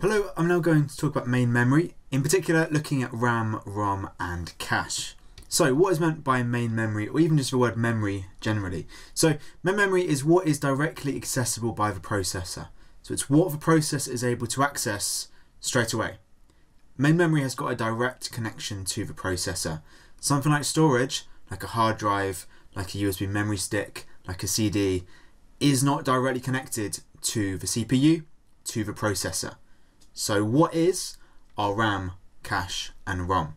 Hello, I'm now going to talk about main memory, in particular looking at RAM, ROM and cache. So what is meant by main memory or even just the word memory generally? So main memory is what is directly accessible by the processor. So it's what the processor is able to access straight away. Main memory has got a direct connection to the processor. Something like storage, like a hard drive, like a USB memory stick, like a CD, is not directly connected to the CPU, to the processor. So what is our RAM, cache and ROM?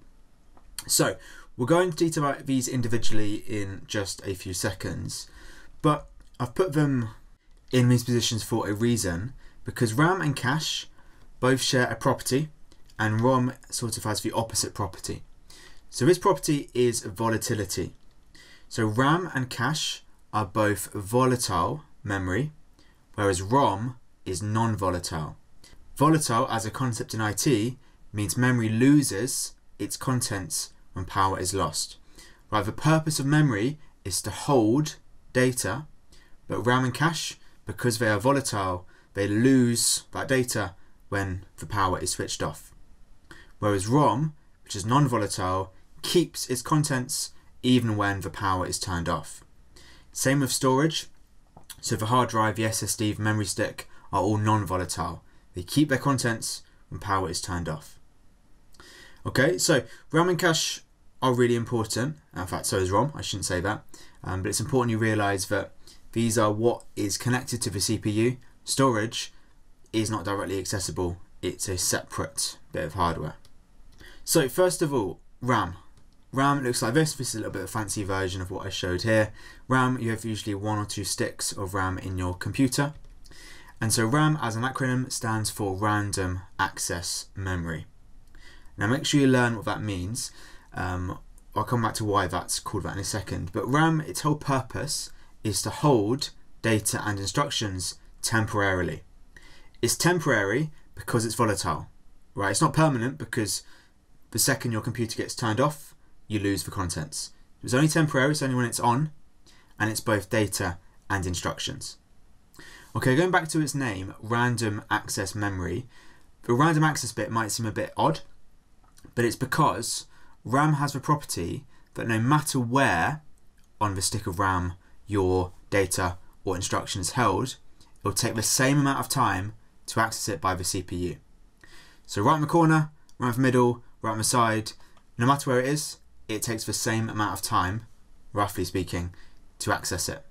So we're going to detail these individually in just a few seconds, but I've put them in these positions for a reason because RAM and cache both share a property and ROM sort of has the opposite property. So this property is volatility. So RAM and cache are both volatile memory, whereas ROM is non-volatile. Volatile as a concept in IT means memory loses its contents when power is lost. Right, the purpose of memory is to hold data, but RAM and cache, because they are volatile, they lose that data when the power is switched off. Whereas ROM, which is non-volatile, keeps its contents even when the power is turned off. Same with storage. So the hard drive, the SSD, the memory stick are all non-volatile. They keep their contents when power is turned off. Okay, so RAM and cache are really important. In fact, so is ROM. I shouldn't say that. Um, but it's important you realise that these are what is connected to the CPU. Storage is not directly accessible. It's a separate bit of hardware. So first of all, RAM. RAM looks like this. This is a little bit of a fancy version of what I showed here. RAM, you have usually one or two sticks of RAM in your computer. And so RAM as an acronym stands for Random Access Memory. Now make sure you learn what that means. Um, I'll come back to why that's called that in a second. But RAM, its whole purpose is to hold data and instructions temporarily. It's temporary because it's volatile, right? It's not permanent because the second your computer gets turned off, you lose the contents. It's only temporary, it's only when it's on, and it's both data and instructions. Okay, going back to its name, random access memory, the random access bit might seem a bit odd, but it's because RAM has the property that no matter where on the stick of RAM your data or instruction is held, it will take the same amount of time to access it by the CPU. So right in the corner, right in the middle, right on the side, no matter where it is, it takes the same amount of time, roughly speaking, to access it.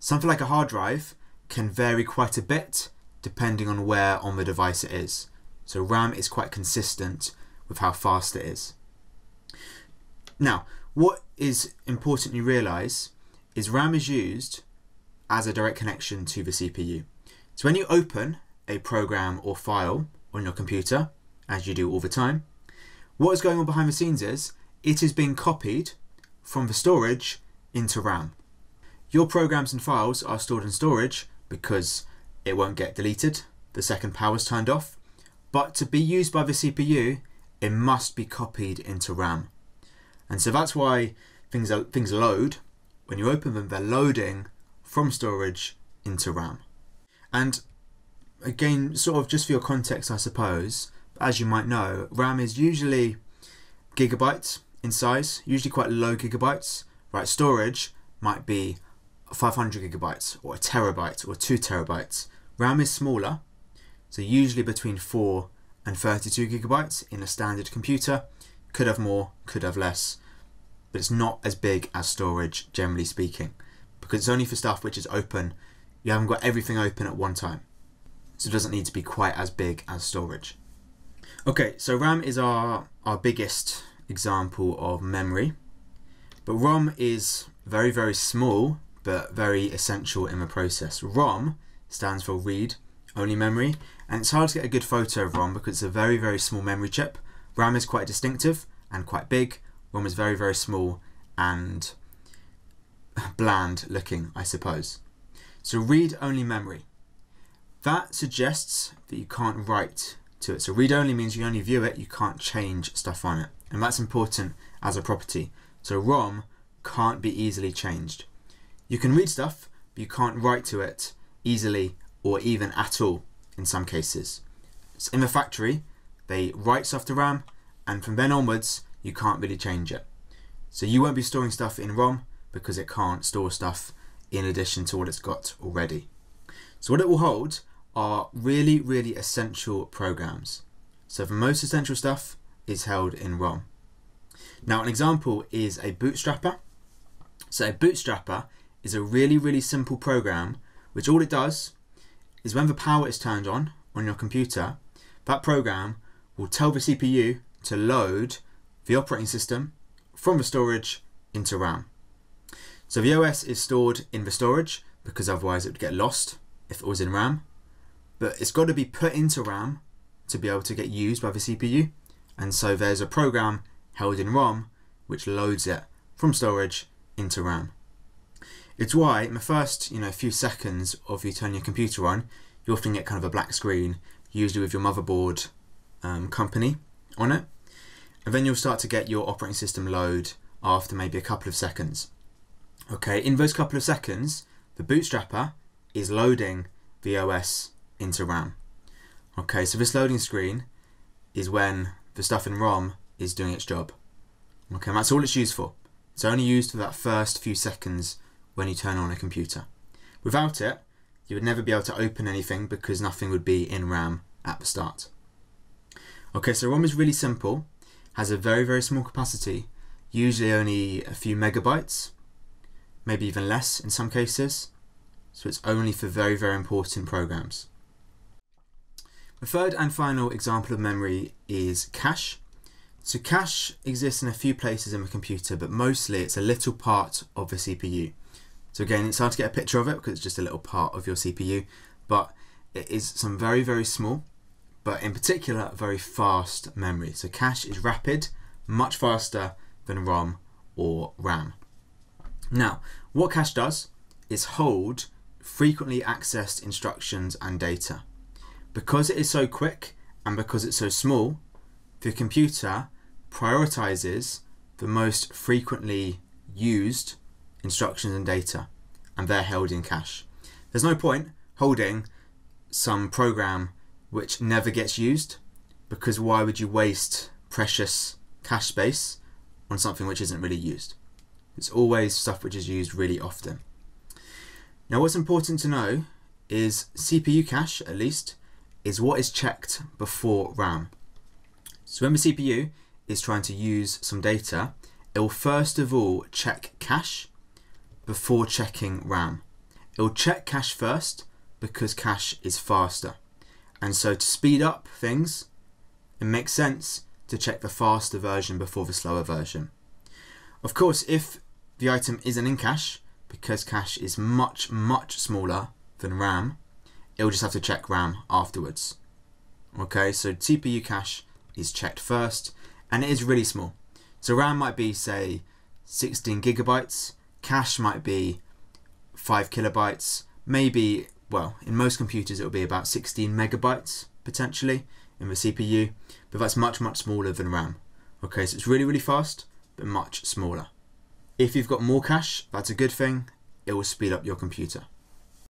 Something like a hard drive can vary quite a bit depending on where on the device it is. So RAM is quite consistent with how fast it is. Now, what is important you realise is RAM is used as a direct connection to the CPU. So when you open a program or file on your computer, as you do all the time, what is going on behind the scenes is it is being copied from the storage into RAM. Your programs and files are stored in storage because it won't get deleted the second power is turned off. But to be used by the CPU, it must be copied into RAM. And so that's why things, are, things load. When you open them, they're loading from storage into RAM. And again, sort of just for your context, I suppose, as you might know, RAM is usually gigabytes in size, usually quite low gigabytes, right? Storage might be 500 gigabytes or a terabyte or two terabytes. RAM is smaller, so usually between 4 and 32 gigabytes in a standard computer. Could have more, could have less, but it's not as big as storage, generally speaking, because it's only for stuff which is open. You haven't got everything open at one time, so it doesn't need to be quite as big as storage. Okay, so RAM is our, our biggest example of memory, but ROM is very, very small but very essential in the process. ROM stands for read only memory, and it's hard to get a good photo of ROM because it's a very, very small memory chip. RAM is quite distinctive and quite big. ROM is very, very small and bland looking, I suppose. So read only memory. That suggests that you can't write to it. So read only means you only view it, you can't change stuff on it. And that's important as a property. So ROM can't be easily changed. You can read stuff, but you can't write to it easily or even at all in some cases. So in the factory, they write stuff to RAM, and from then onwards, you can't really change it. So you won't be storing stuff in ROM because it can't store stuff in addition to what it's got already. So what it will hold are really, really essential programs. So the most essential stuff is held in ROM. Now an example is a bootstrapper. So a bootstrapper is a really, really simple program which all it does is when the power is turned on on your computer, that program will tell the CPU to load the operating system from the storage into RAM. So the OS is stored in the storage because otherwise it would get lost if it was in RAM. But it's got to be put into RAM to be able to get used by the CPU. And so there's a program held in ROM which loads it from storage into RAM. It's why in the first you know few seconds of you turn your computer on, you often get kind of a black screen, usually with your motherboard um, company on it. And then you'll start to get your operating system load after maybe a couple of seconds. Okay, in those couple of seconds, the bootstrapper is loading the OS into RAM. Okay, so this loading screen is when the stuff in ROM is doing its job. Okay, that's all it's used for. It's only used for that first few seconds when you turn on a computer. Without it, you would never be able to open anything because nothing would be in RAM at the start. Okay, so ROM is really simple, has a very, very small capacity, usually only a few megabytes, maybe even less in some cases. So it's only for very, very important programs. The third and final example of memory is cache. So cache exists in a few places in the computer, but mostly it's a little part of the CPU. So again, it's hard to get a picture of it because it's just a little part of your CPU, but it is some very, very small but in particular very fast memory. So cache is rapid, much faster than ROM or RAM. Now, what cache does is hold frequently accessed instructions and data. Because it is so quick and because it's so small, the computer prioritizes the most frequently used instructions and data, and they're held in cache. There's no point holding some program which never gets used because why would you waste precious cache space on something which isn't really used? It's always stuff which is used really often. Now what's important to know is CPU cache, at least, is what is checked before RAM. So when the CPU is trying to use some data, it will first of all check cache before checking RAM. It will check cache first because cache is faster. And so to speed up things, it makes sense to check the faster version before the slower version. Of course, if the item isn't in cache, because cache is much, much smaller than RAM, it will just have to check RAM afterwards. Okay, so CPU cache is checked first, and it is really small. So RAM might be, say, 16 gigabytes, cache might be 5 kilobytes, maybe well, in most computers it'll be about 16 megabytes potentially in the CPU, but that's much, much smaller than RAM. Okay, so it's really, really fast, but much smaller. If you've got more cache, that's a good thing. It will speed up your computer.